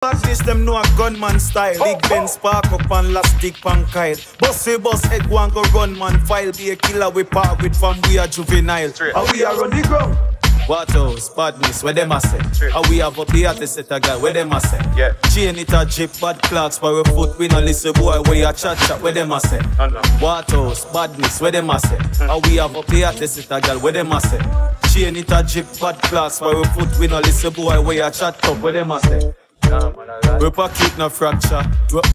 Badness them know a gunman style. Big Ben spark up and last stick pan kyle. Bossy boss head one go run man file. Be a killer we part with from we are juvenile. How we are on the ground. What else? Badness, where them a say? How we have up here to set a guy, where them a say? Yeah. Chain it a jip, bad clocks, for a foot, we no listen boy, where you chat chat, where them a say? Oh, no. What else? Badness, where them a say? How we have up here to set a girl, where them a say? Chain it a jip, bad clocks, for a foot, we no listen boy, where you chat up, where them a say? I got it. No fracture.